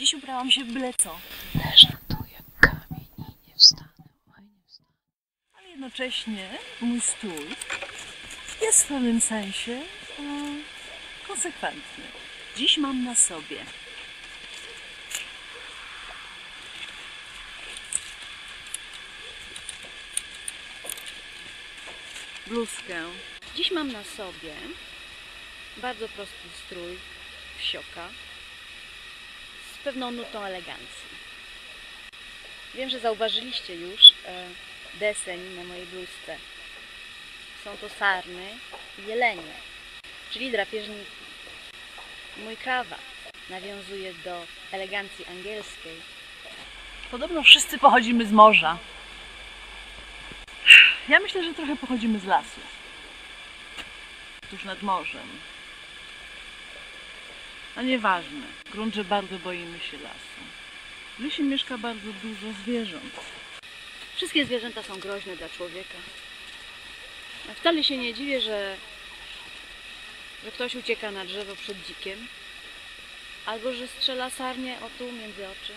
Dziś ubrałam się byle co, Leżę tu jak kamień i nie wstanę. Oj, nie wstanę. ale jednocześnie mój stój jest w pewnym sensie e, konsekwentny. Dziś mam na sobie bluzkę. Dziś mam na sobie bardzo prosty strój wsioka z pewną nutą elegancji. Wiem, że zauważyliście już e, deseń na mojej bluzce. Są to sarny i jelenie, czyli drapieżniki. Mój krawat nawiązuje do elegancji angielskiej. Podobno wszyscy pochodzimy z morza. Ja myślę, że trochę pochodzimy z lasu. Tuż nad morzem. A nieważne. W gruncie bardzo boimy się lasu. W lesie mieszka bardzo dużo zwierząt. Wszystkie zwierzęta są groźne dla człowieka. A wcale się nie dziwię, że, że ktoś ucieka na drzewo przed dzikiem, albo że strzela sarnie o tu między oczy.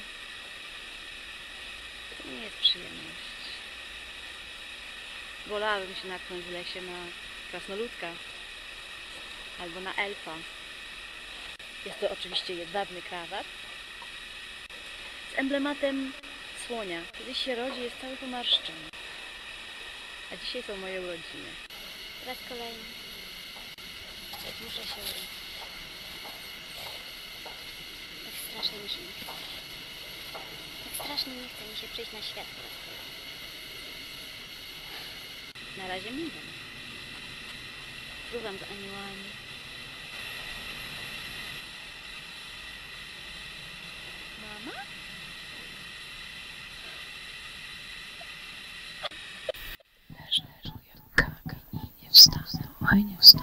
To nie jest przyjemność. Wolałabym się natknąć w lesie na krasnoludka albo na elfa. Jest to oczywiście jedwabny krawat z emblematem słonia. Kiedy się rodzi, jest cały pomarszczony. A dzisiaj są moje urodziny. Raz kolejny. Muszę się urodzić. Tak strasznie mi się nie chce. Tak strasznie nie chce mi się przyjść na świat po raz kolejny. Na razie miło. Fruwam z aniołami. Leżę tu